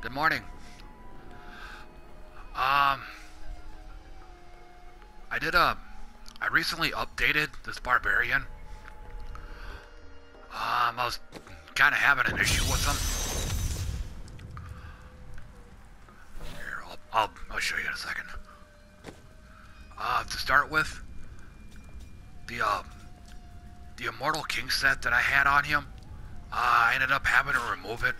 Good morning. Um, I did a, I recently updated this barbarian. Um, I was kind of having an issue with him. Here, I'll, I'll, I'll show you in a second. Uh, to start with, the, uh, the Immortal King set that I had on him, uh, I ended up having to remove it.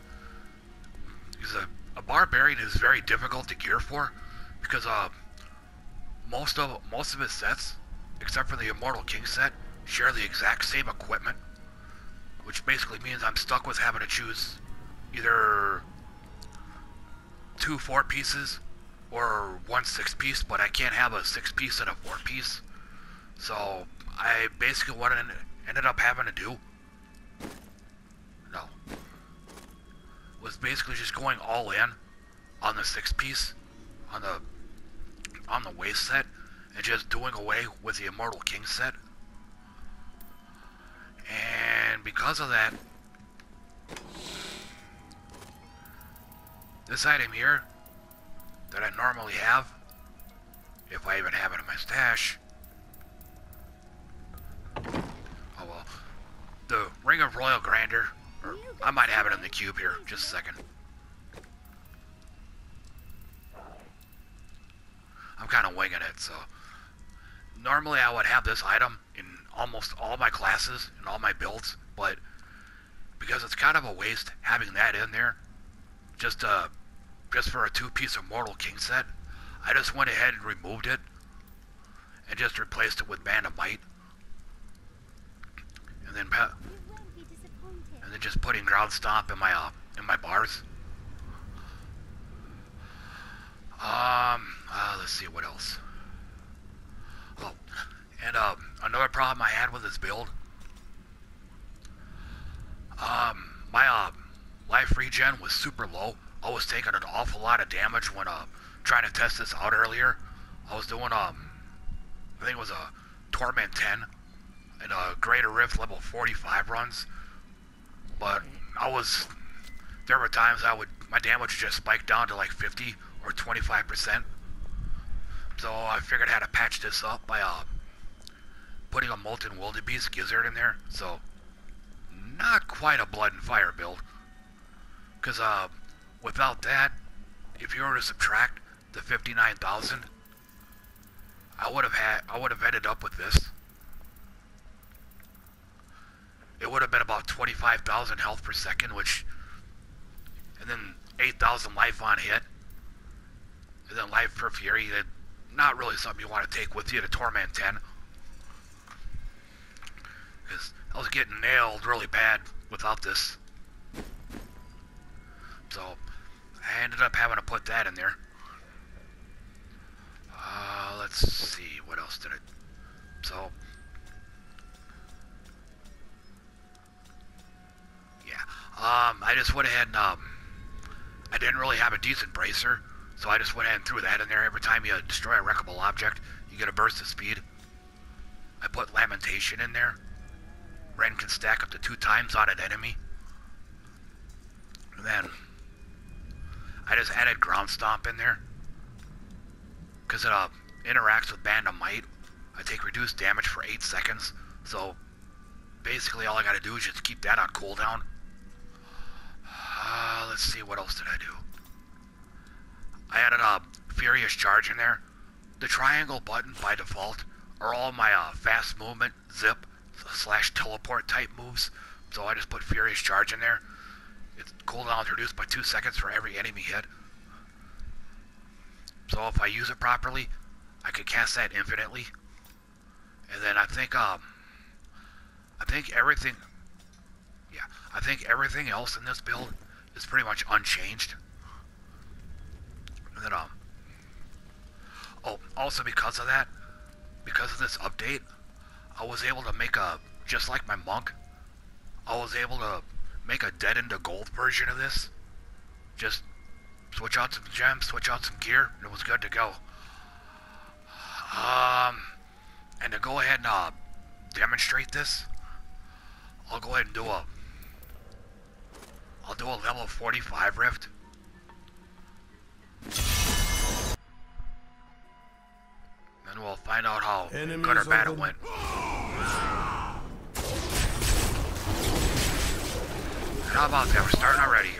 Because a, a barbarian is very difficult to gear for, because, uh, most of, most of his sets, except for the Immortal King set, share the exact same equipment. Which basically means I'm stuck with having to choose either two four pieces or one six piece, but I can't have a six piece and a four piece. So I basically what I ended up having to do, was basically just going all in on the six piece, on the on the Wastes set, and just doing away with the Immortal King set. And because of that, this item here that I normally have, if I even have it in my stash, oh well, the Ring of Royal Grandeur, or I might have it in the cube here, just a second. I'm kind of winging it, so normally I would have this item in almost all my classes and all my builds, but because it's kind of a waste having that in there, just uh, just for a two-piece Immortal King set, I just went ahead and removed it and just replaced it with Band of Might, and then and then just putting Ground Stomp in my uh, in my bars. Um, uh, let's see what else. Oh, and uh, another problem I had with this build. Um, my uh, life regen was super low. I was taking an awful lot of damage when uh trying to test this out earlier. I was doing um, I think it was a Torment 10 and a Greater Rift level 45 runs. But I was there were times I would my damage just spiked down to like 50 or 25%. So I figured had to patch this up by uh, putting a Molten Wildebeest Gizzard in there. So not quite a Blood and Fire build. Because uh, without that, if you were to subtract the 59,000, I would have had I would have ended up with this. It would have been about 25,000 health per second, which, and then 8,000 life on hit, and then life per fury. That not really something you want to take with you to Torment 10. Because I was getting nailed really bad without this. So, I ended up having to put that in there. Uh, let's see, what else did it... So... um, I just went ahead and, um... I didn't really have a decent bracer, so I just went ahead and threw that in there. Every time you destroy a wreckable object, you get a burst of speed. I put Lamentation in there. Rend can stack up to two times on an enemy. And then I just added Ground Stomp in there. Because it uh, interacts with Band of Might. I take reduced damage for 8 seconds. So basically all I gotta do is just keep that on cooldown. Uh, let's see, what else did I do? I added a Furious Charge in there. The triangle button by default are all my uh, fast movement, zip, slash teleport type moves. So I just put Furious Charge in there. Its cooldown reduced by 2 seconds for every enemy hit. So if I use it properly, I could cast that infinitely. And then I think, um, I think everything, yeah, I think everything else in this build is pretty much unchanged. And then, um, oh, also because of that, because of this update, I was able to make a, just like my monk, I was able to make a dead into gold version of this. Just switch out some gems, switch out some gear, and it was good to go. Um, and to go ahead and uh, demonstrate this, I'll go ahead and do a, I'll do a level 45 rift. Then we'll find out how Enemies good or bad it went. How about that? We're starting already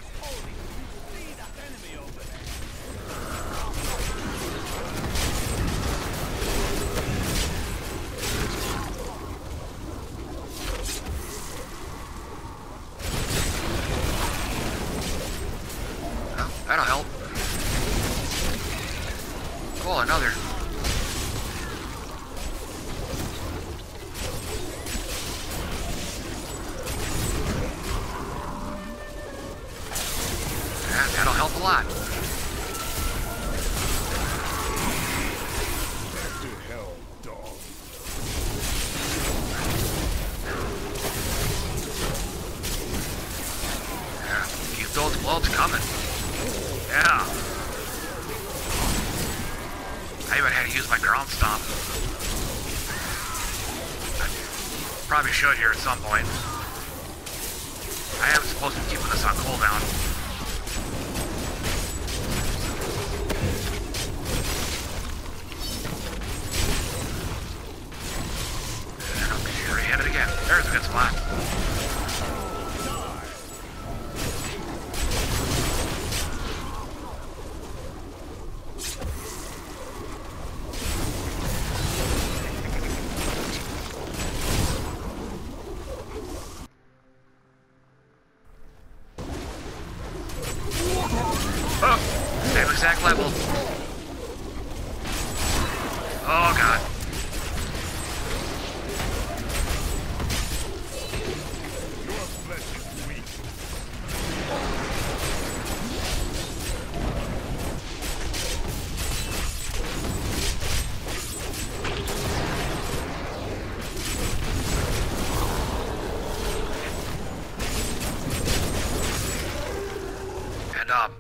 And um,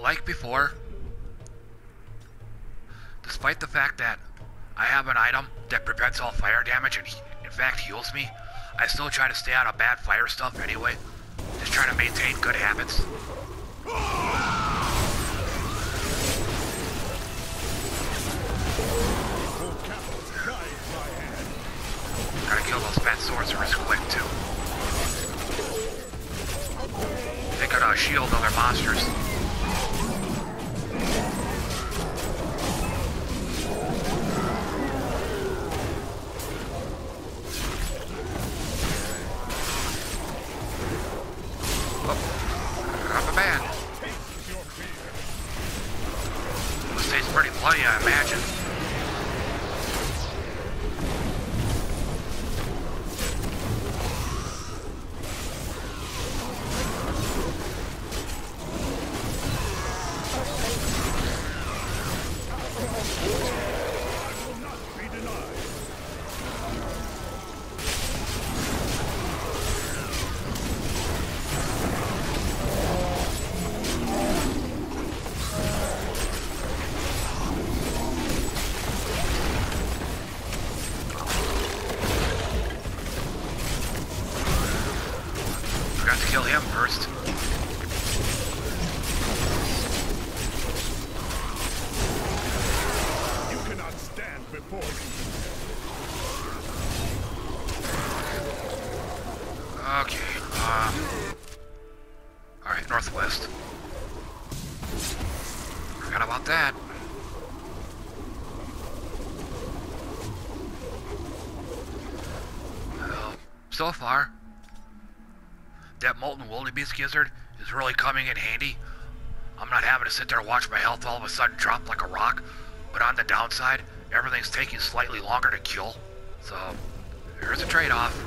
like before, despite the fact that I have an item that prevents all fire damage and in fact heals me, I still try to stay out of bad fire stuff anyway. Just trying to maintain good habits. Gotta kill those fat sorcerers quick too. They could our shield other monsters. That. Well, so far, that molten wildebeest gizzard is really coming in handy. I'm not having to sit there and watch my health all of a sudden drop like a rock. But on the downside, everything's taking slightly longer to kill. So, here's a trade-off.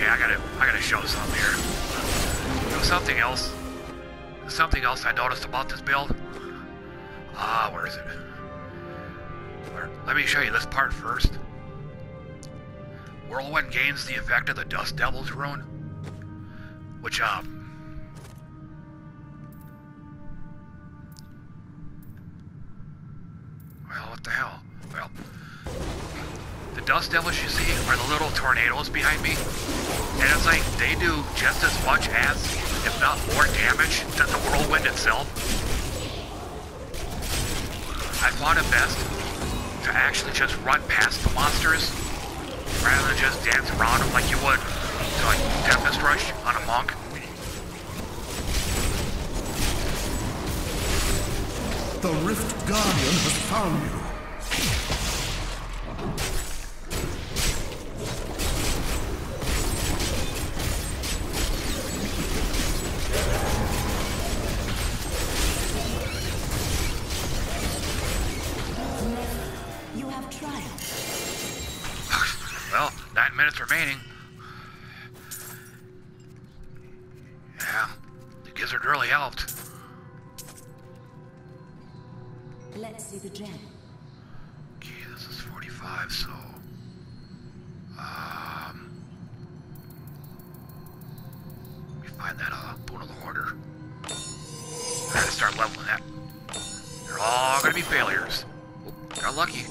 Okay, I gotta, I gotta show something here. Something else? Something else I noticed about this build? Ah, where is it? Where, let me show you this part first. Whirlwind gains the effect of the Dust Devil's rune, which, um, well, what the hell? Well, the Dust Devils you see are the little tornadoes behind me, and it's like they do just as much as, if not more damage than the Whirlwind itself. I thought it best to actually just run past the monsters rather than just dance around them like you would to like Tempest Rush on a monk. The Rift Guardian has found you. You find that, uh, Boon of the Hoarder. I gotta start leveling that. They're all gonna be failures. Oh, got lucky.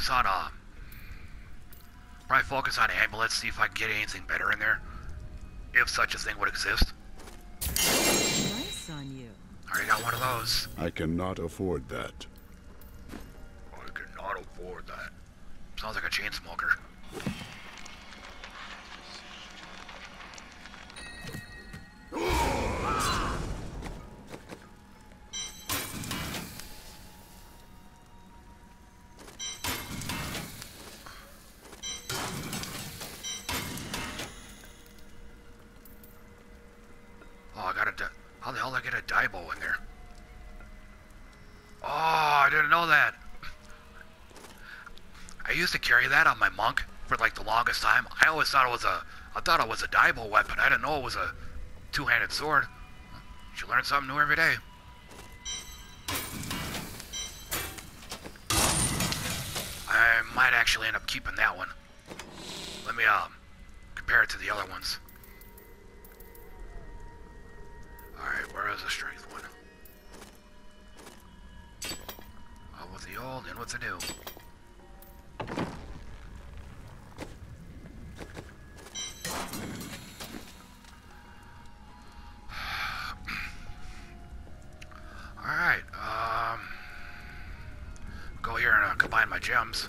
Focus on, uh... Probably focus on amulets, see if I can get anything better in there. If such a thing would exist. Nice on you. Already got one of those. I cannot afford that. I cannot afford that. Sounds like a chain smoker. time. I always thought it was a, I thought it was a Daibo weapon. I didn't know it was a two-handed sword. You learn something new every day. I might actually end up keeping that one. Let me um compare it to the other ones. Alright, where is the strength one? Out with the old, in with the new. Gems.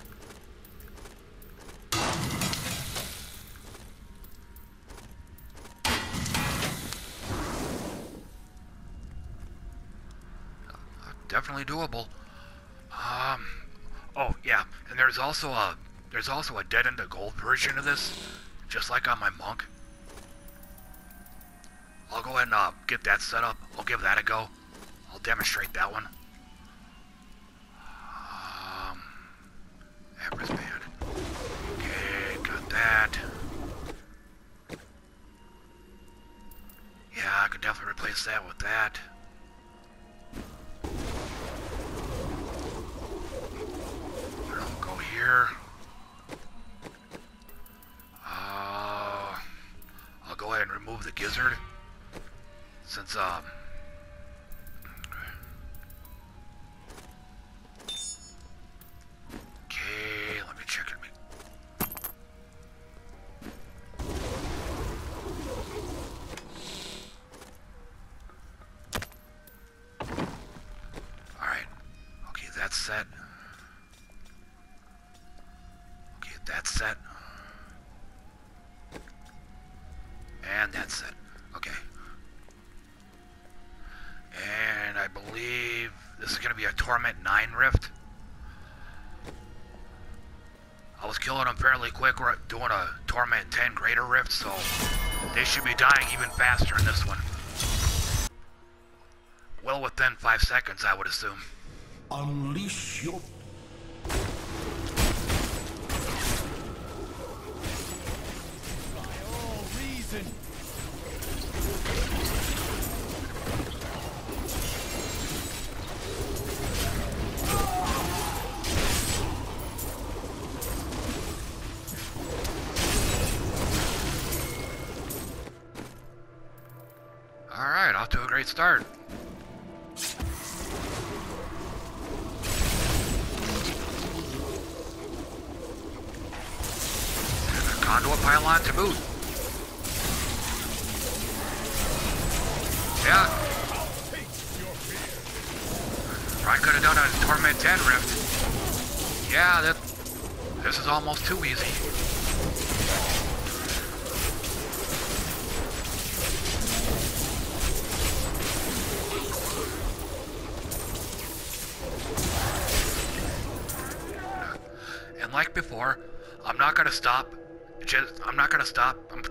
Definitely doable. Um, oh yeah, and there's also a there's also a dead end to gold version of this, just like on my monk. I'll go ahead and uh, get that set up. I'll give that a go. I'll demonstrate that one. Um, Empress Band. Okay, got that. Yeah, I that with that. This is going to be a Torment 9 Rift. I was killing them fairly quick. We're doing a Torment 10 Greater Rift, so they should be dying even faster in this one. Well within 5 seconds, I would assume. Unleash your Yeah. Probably could have done a Torment 10 rift. Yeah, that this is almost too easy. And like before, I'm not gonna stop. Just I'm not gonna stop. I'm,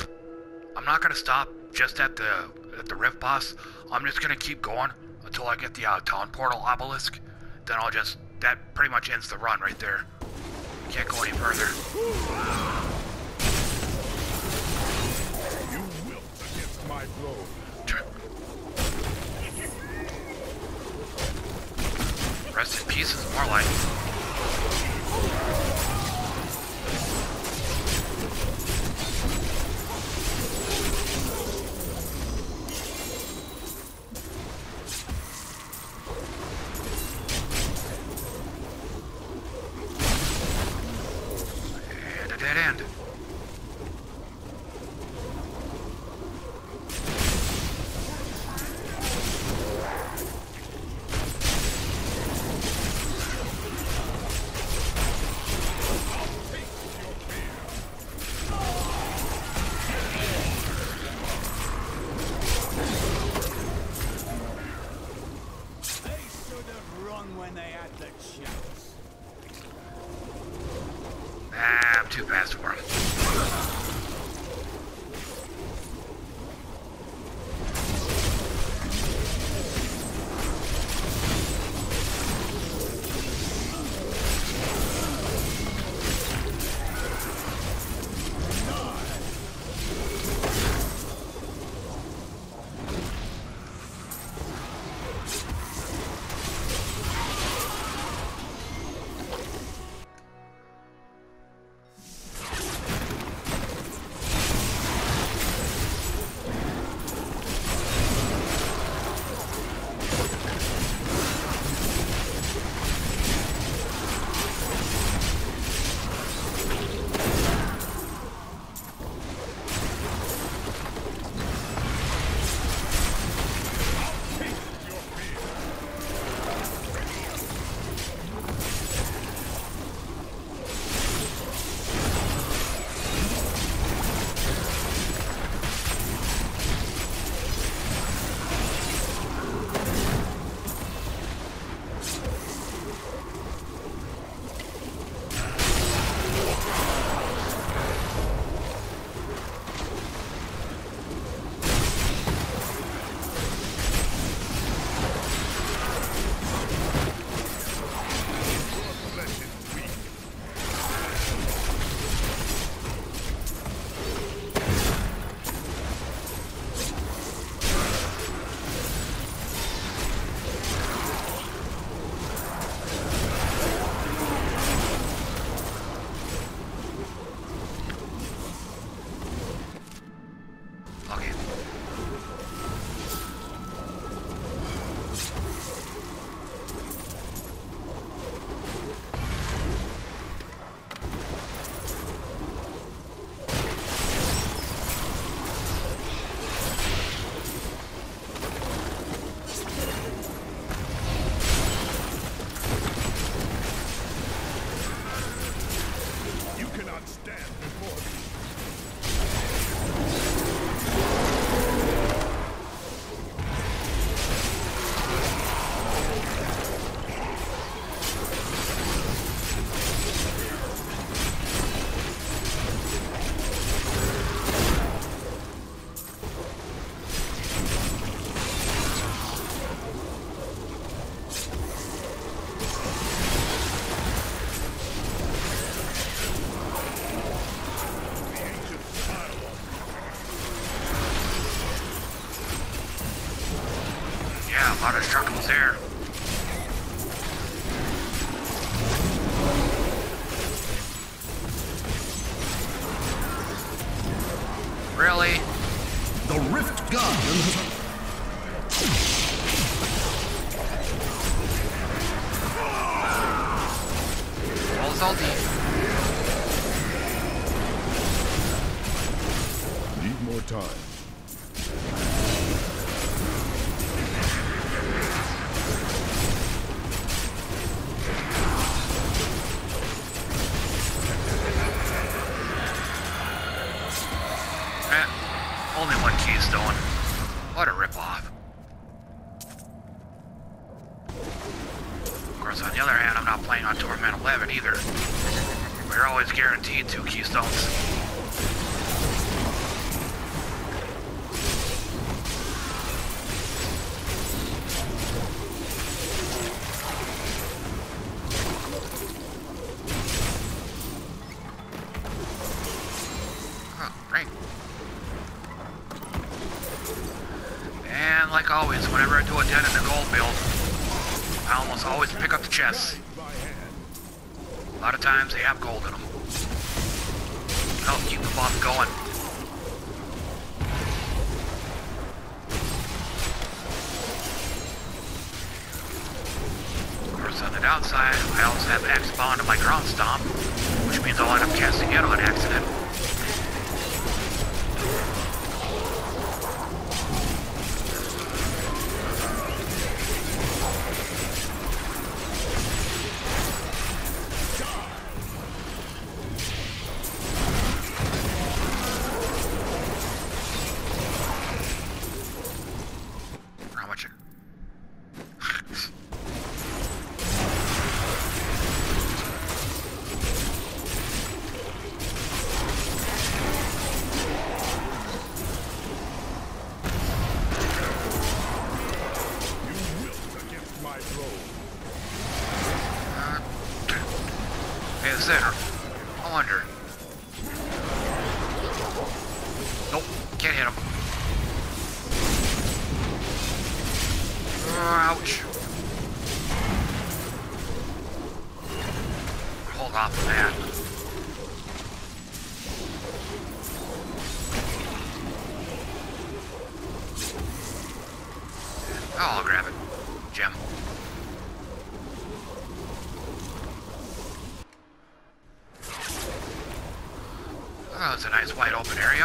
I'm not gonna stop just at the at the rift boss. I'm just gonna keep going until I get the uh, town portal obelisk. Then I'll just that pretty much ends the run right there. Can't go any further. You wilt against my blow. Rest in peace is more like. There goes there. Really? The Rift Guardian has... Well, it's all deep. Need more time. One keystone. What a ripoff. Of course, on the other hand, I'm not playing on Torment 11 either. We're always guaranteed two keystones. Like always, whenever I do a dead in the gold build, I almost always pick up the chests. A lot of times they have gold in them. Help keep the buff going. Of course, on the downside, I also have X bond on my ground stomp, which means I'll end up casting it on accident. Center. I wonder. Nope, can't hit him. Uh, ouch. Hold off of that. Oh, I'll grab it. Gem. Oh, it's a nice wide open area.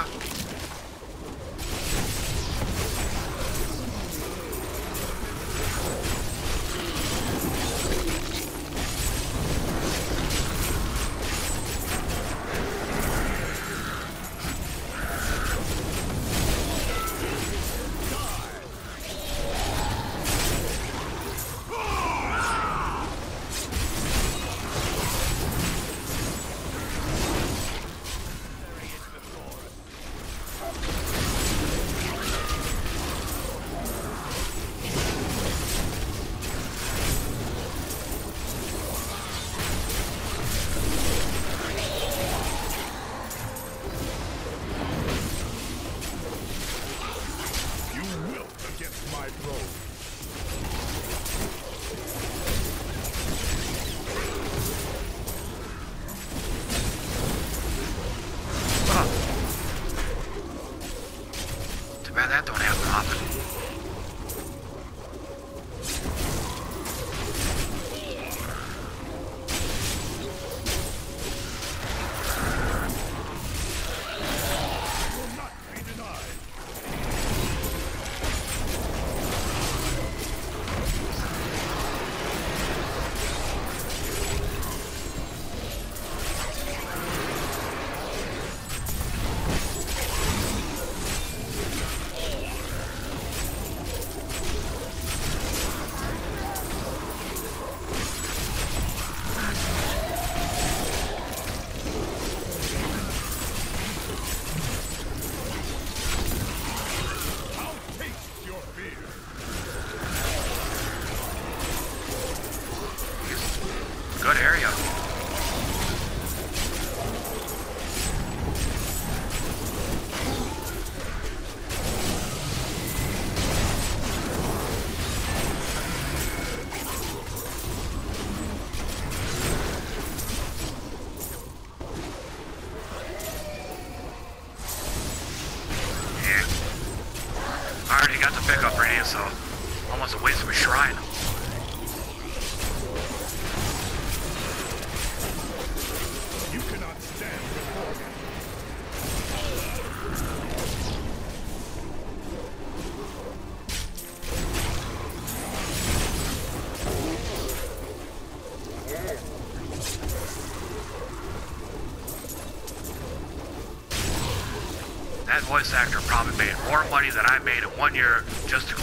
Voice actor probably made more money than I made in one year just to go.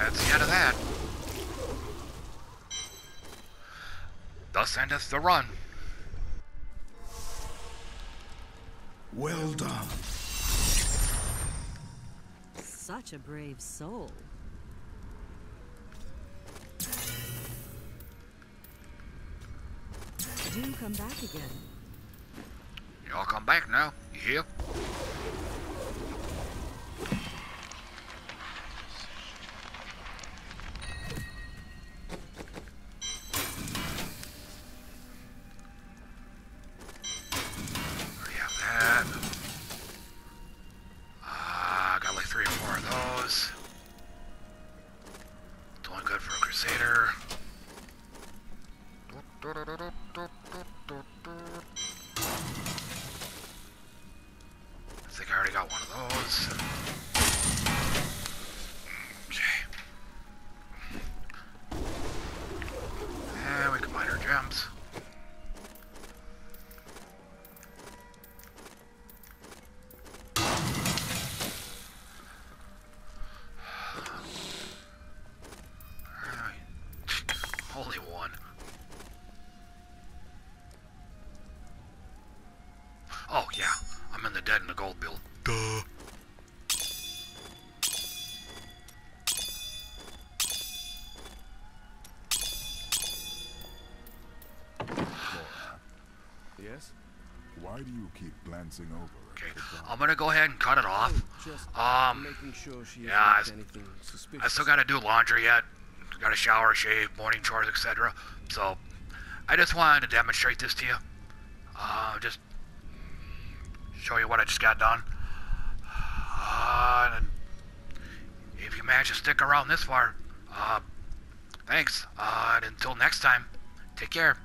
That's the end of that. Thus endeth the run. Such a brave soul. Do come back again. Y'all come back now. You hear? Glancing over Okay. at the ground? I'm gonna go ahead and cut it off. Um, sure yeah, I- I still gotta do laundry yet. Gotta shower, shave, morning chores, etc. So, I just wanted to demonstrate this to you. Uh, just show you what I just got done. Uh, and if you manage to stick around this far, uh, thanks. Uh, and until next time, take care.